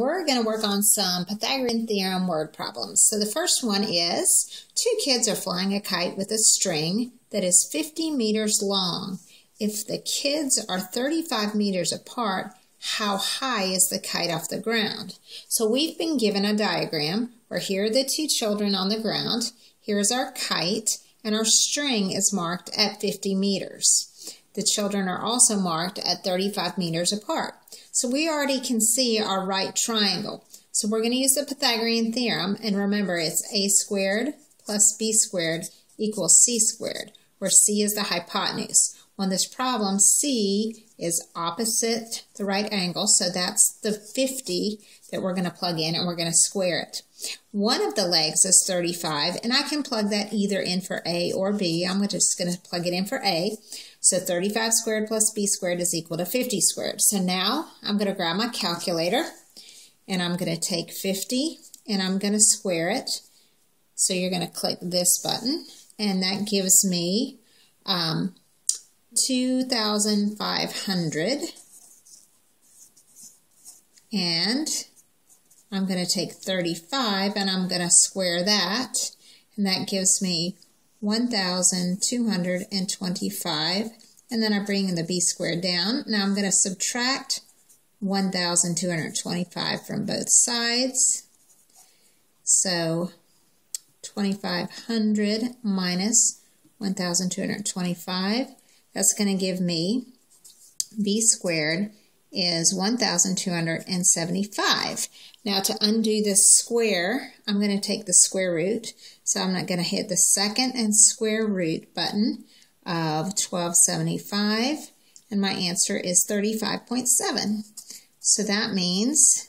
We're going to work on some Pythagorean theorem word problems. So the first one is two kids are flying a kite with a string that is 50 meters long. If the kids are 35 meters apart, how high is the kite off the ground? So we've been given a diagram where here are the two children on the ground, here's our kite, and our string is marked at 50 meters. The children are also marked at 35 meters apart. So we already can see our right triangle. So we're going to use the Pythagorean theorem, and remember it's a squared plus b squared equals c squared, where c is the hypotenuse. On this problem, c is opposite the right angle, so that's the 50 that we're going to plug in, and we're going to square it. One of the legs is 35, and I can plug that either in for a or b. I'm just going to plug it in for a. So 35 squared plus b squared is equal to 50 squared. So now I'm going to grab my calculator and I'm going to take 50 and I'm going to square it. So you're going to click this button and that gives me um, 2,500 and I'm going to take 35 and I'm going to square that and that gives me 1,225. And then I bring in the b squared down. Now I'm going to subtract 1,225 from both sides. So 2,500 minus 1,225. That's going to give me b squared is 1,275. Now to undo this square, I'm going to take the square root. So I'm not going to hit the second and square root button of 1275. And my answer is 35.7. So that means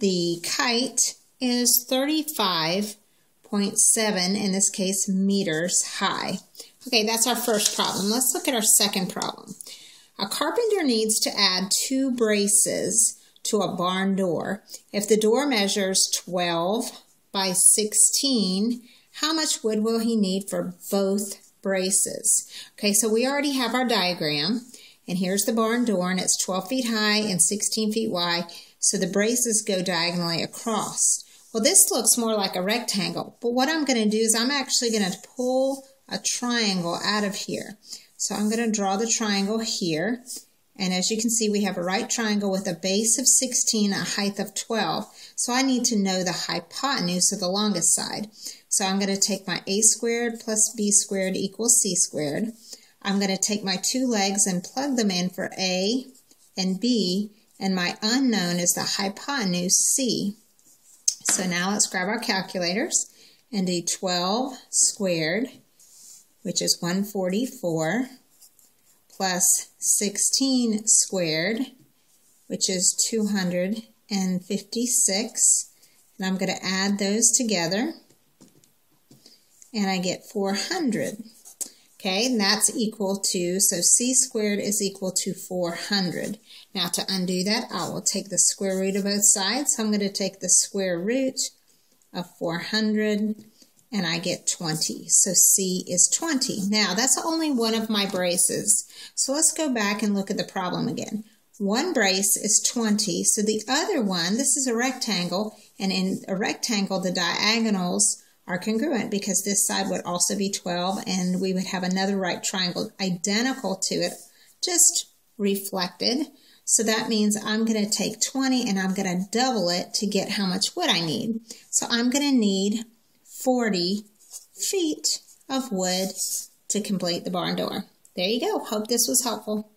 the kite is 35.7, in this case, meters high. Okay, that's our first problem. Let's look at our second problem. A carpenter needs to add two braces to a barn door. If the door measures 12 by 16, how much wood will he need for both braces? Okay, so we already have our diagram. And here's the barn door, and it's 12 feet high and 16 feet wide, so the braces go diagonally across. Well, this looks more like a rectangle, but what I'm going to do is I'm actually going to pull a triangle out of here. So I'm going to draw the triangle here. And as you can see, we have a right triangle with a base of 16, a height of 12. So I need to know the hypotenuse of the longest side. So I'm going to take my a squared plus b squared equals c squared. I'm going to take my two legs and plug them in for a and b, and my unknown is the hypotenuse c. So now let's grab our calculators and do 12 squared which is 144, plus 16 squared, which is 256. And I'm going to add those together, and I get 400. Okay, and that's equal to, so c squared is equal to 400. Now to undo that, I will take the square root of both sides. So I'm going to take the square root of 400 and I get 20. So C is 20. Now, that's only one of my braces. So let's go back and look at the problem again. One brace is 20, so the other one, this is a rectangle, and in a rectangle, the diagonals are congruent because this side would also be 12, and we would have another right triangle identical to it, just reflected. So that means I'm going to take 20 and I'm going to double it to get how much wood I need. So I'm going to need 40 feet of wood to complete the barn door. There you go. Hope this was helpful.